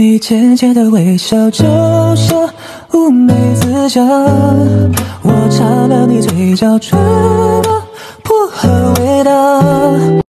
你浅浅的微笑就像乌梅子酱我尝了你嘴角唇膏